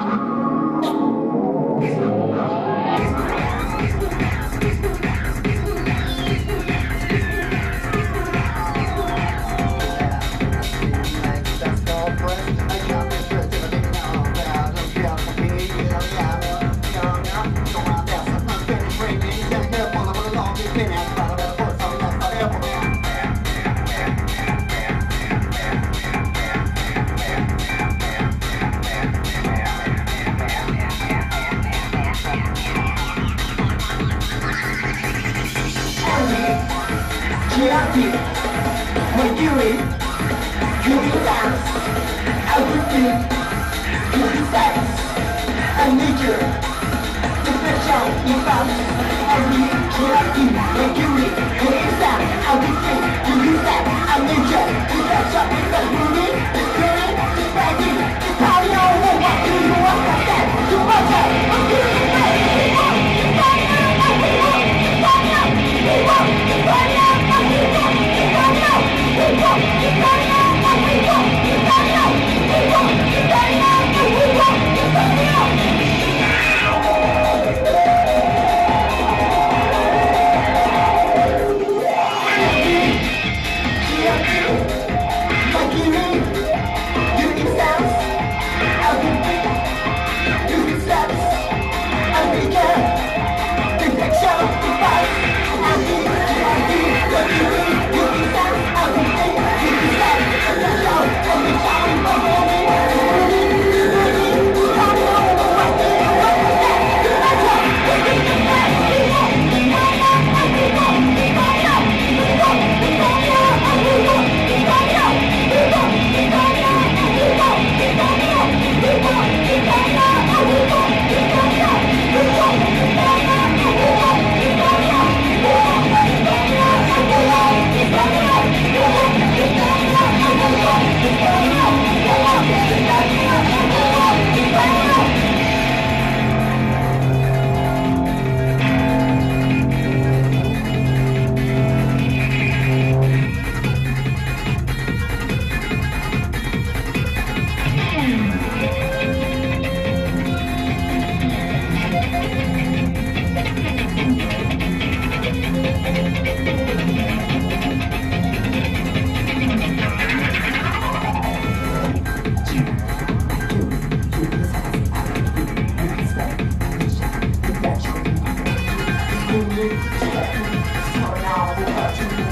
Chiaki, Mercury, Cutie Dance, Everything, Cutie Sex, I need you, Depression, Infant, Every Chiaki, Mercury, Cutie Dance, Everything, Cutie Sex, I need you, Viva, viva.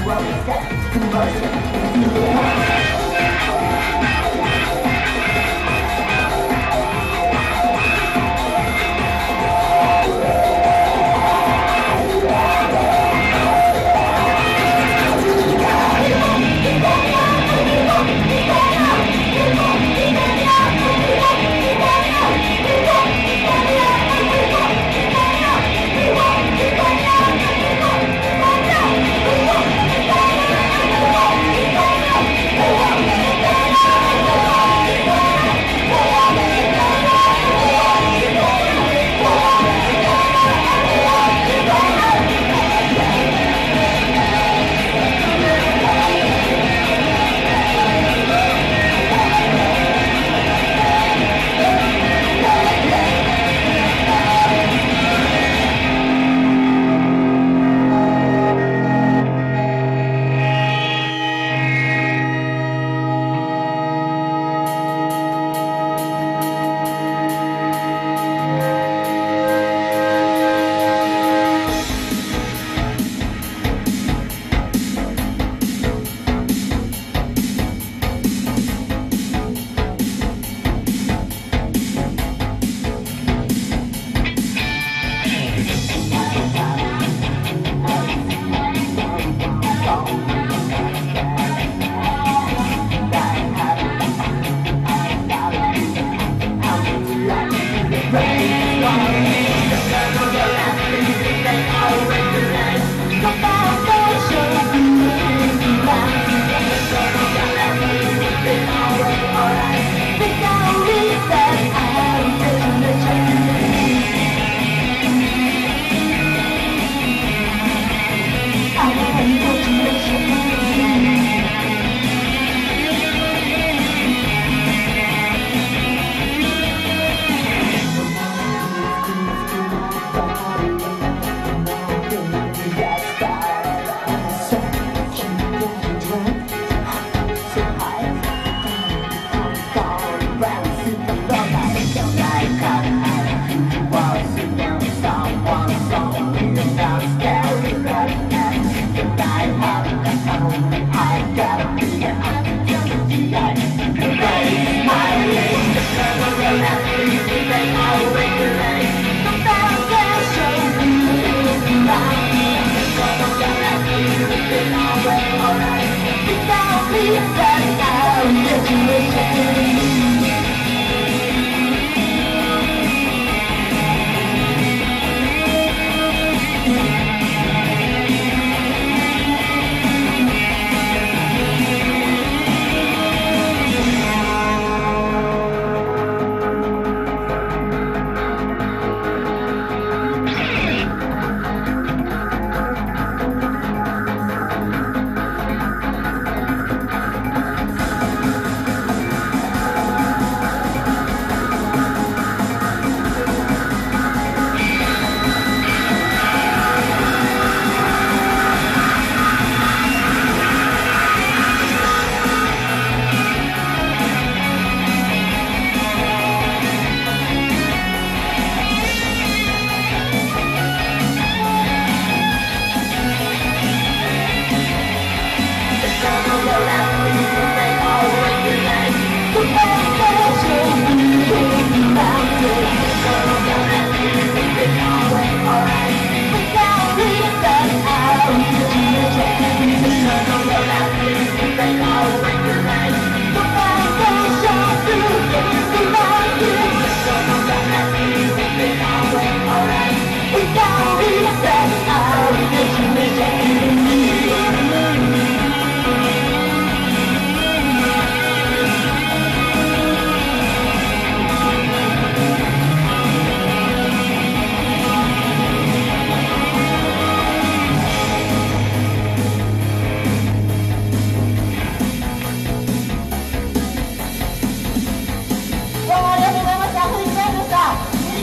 Conversion.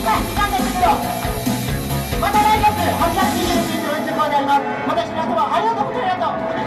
また来月8月27日の運であります。私皆様ありがとうございました。